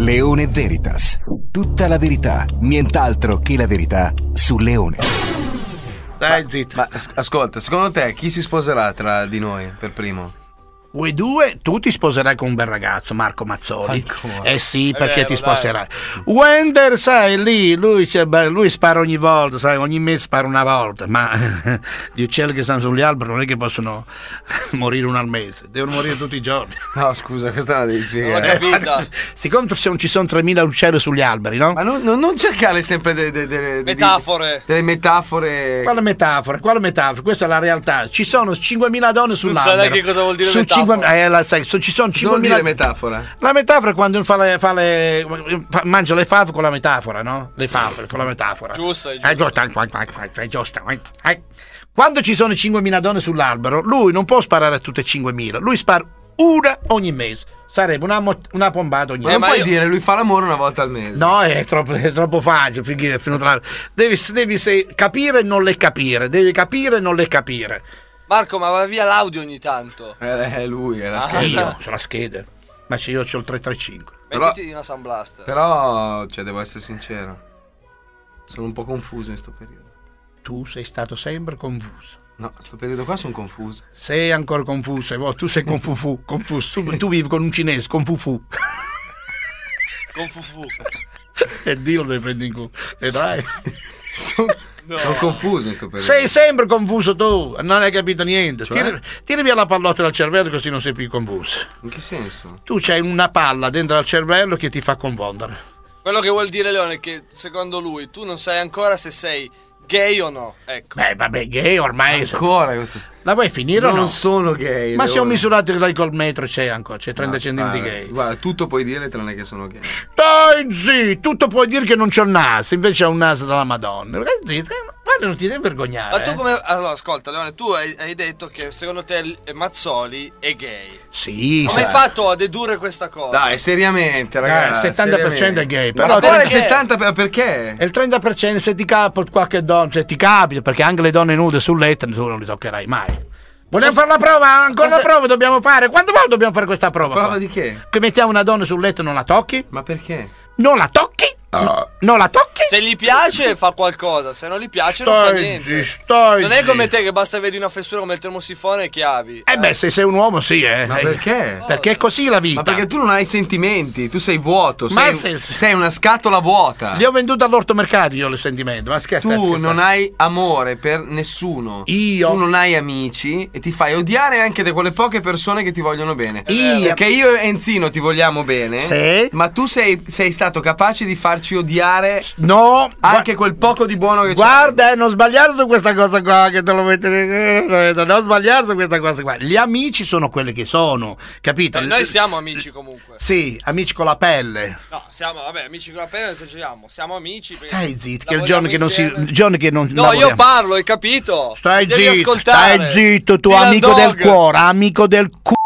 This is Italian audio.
Leone Veritas. Tutta la verità, nient'altro che la verità su Leone. Dai, zitto. Ma as- ascolta, secondo te chi si sposerà tra di noi per primo? Voi due, tu ti sposerai con un bel ragazzo, Marco Mazzoli. Ancora? Eh sì, perché vero, ti dai. sposerai. Wender, sai, lì, lui, lui spara ogni volta, sai, ogni mese spara una volta, ma gli uccelli che stanno sugli alberi non è che possono morire uno al mese, devono morire tutti i giorni. No, scusa, questa la devi Non ho spiegare. capito. Siccome ci sono- ci sono 3.000 uccelli sugli alberi, no? Ma non, non- non cercare sempre de- de- de- de- Metafore. delle metafore. Quale metafora? Quale metafora? Questa è la realtà. Ci sono 5.000 donne sull'albero. sai che cosa vuol dire Su metafora? 5.000 eh, la sai, ci sono Cosa vuol dire 5.000 metafora? La metafora è quando fa le, fa le- fa- mangia le fave con la metafora, no? Le fave con la metafora. Giusto, è È giusto. È giusto. Eh. Quando ci sono 5.000 donne sull'albero, lui non può sparare a tutte e 5.000, lui spara una ogni mese. Sarebbe una, mo- una pombata ogni Ma mese. non ma puoi io- dire lui fa l'amore una volta al mese. No, è troppo, è troppo facile. tra- Devi, devi se- capire e non le capire. Devi capire e non le capire. Marco, ma va via l'audio ogni tanto. Eh, è lui, era Ah. scherzo. Io sono la scheda. Ma se io ho il 335. Però- Mettiti una Sun Blaster. Però, cioè, devo essere sincero. Sono un po' confuso in sto periodo. Tu sei stato sempre confuso. No, sto periodo qua sono confuso. Sei ancora confuso. e voi- Tu sei confufu. confuso. Tu, tu vivi con un cinese, confufu. Con Fufu. E Dio lo devi prendere in culo. Vedrai. Sono, No. sono confuso in sto periodo. Sei sempre confuso tu. Non hai capito niente. Cioè? Tira, tira via la pallotta dal cervello così non sei più confuso. In che senso? Tu c'hai una palla dentro al cervello che ti fa confondere. Quello che vuol dire Leone è che secondo lui tu non sai ancora se sei gay o no. Ecco. Beh, vabbè, gay ormai. Ancora questo. La vuoi finire o Non no? sono gay. Ma se ho Leone. misurato lei col metro c'è ancora, c'è 30 No, centimetri guarda, gay. Guarda, tutto puoi dire tranne che sono gay. Stai zitto, tutto puoi dire che non c'ho il naso, invece ho un naso della Madonna. Zitto, Guarda, non ti devi vergognare. Ma tu eh. come. Allora, ascolta, Leone, tu hai, hai detto che secondo te il- Mazzoli è gay. Sì, Come hai fatto a dedurre questa cosa? Dai, seriamente, Eh, ragazzi. il 70% è seriamente. gay, Ma però quale perché? 70 per- perché? E il 30% se ti capita qualche donna, se ti capita, perché anche le donne nude sul letto tu non li toccherai mai. Vogliamo fare la prova? Ancora una prova dobbiamo fare? Quante volte dobbiamo fare questa prova? Prova qua? di che? Che mettiamo una donna sul letto e non la tocchi? Ma perché? Non la tocchi? Non la tocchi? Se gli piace fa qualcosa, se non gli piace non fa Stai niente. zi- stai non è come te che basta vedi una fessura come il termosifone e chiavi. Eh beh, se sei un uomo sì, eh. Ma Eh, perché? Perché è così la vita. Ma perché tu non hai sentimenti, tu sei vuoto, Ma sei, se- sei una scatola vuota. Li ho venduti all'ortomercato io le sentimenti, ma scherzo. Tu non hai amore per nessuno. Io? Tu non hai amici e ti fai odiare anche da quelle poche persone che ti vogliono bene. Io? Perché io e Enzino ti vogliamo bene. Sì. Ma tu sei, sei stato capace di farci odiare No, anche quel poco di buono che c'è. Guarda, eh, non sbagliare su questa cosa qua, che te lo mettete. Non sbagliare su questa cosa qua. Gli amici sono quelli che sono, capito? Eh, noi siamo amici comunque. Sì, amici con la pelle. No, siamo, vabbè, amici con la pena esageriamo. Siamo amici. Stai zitto, che il lavoriamo giorno che non si. il giorno che non No, lavoriamo. io parlo, hai capito? Stai Mi devi zitto, ascoltare. stai zitto, tu Dylan amico del Dog. cuore, amico del cuore.